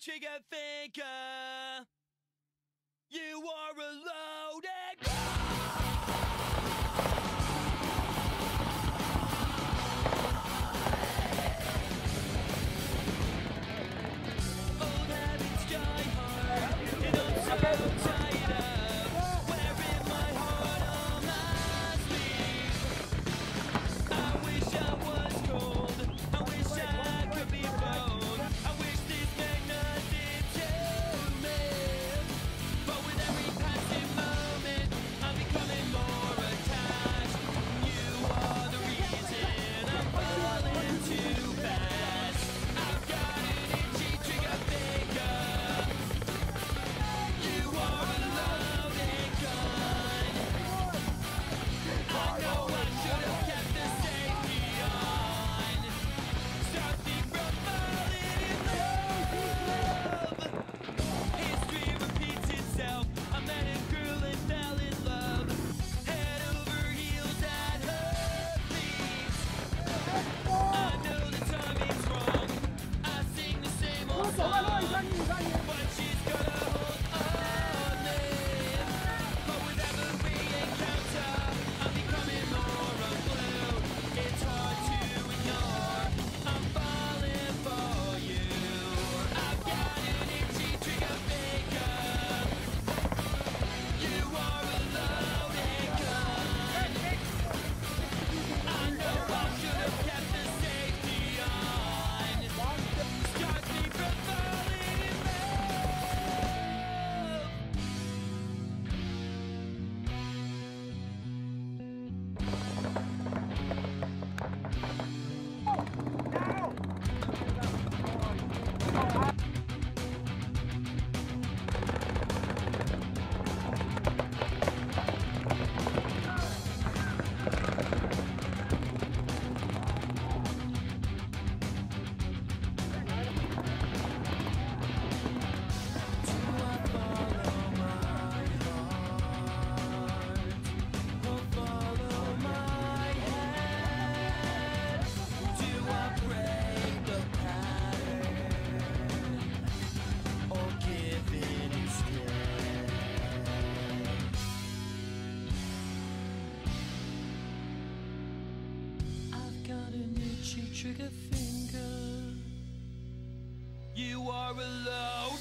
Trigger finger. You are alone. trigger finger. You are alone.